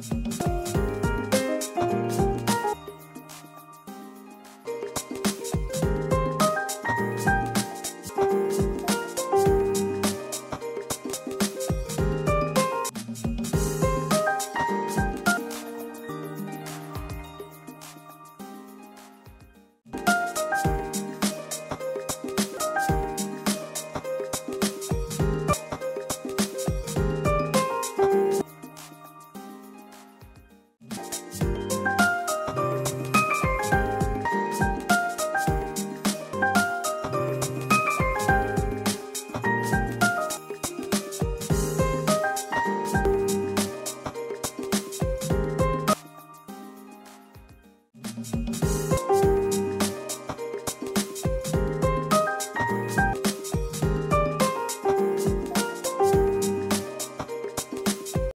どうも。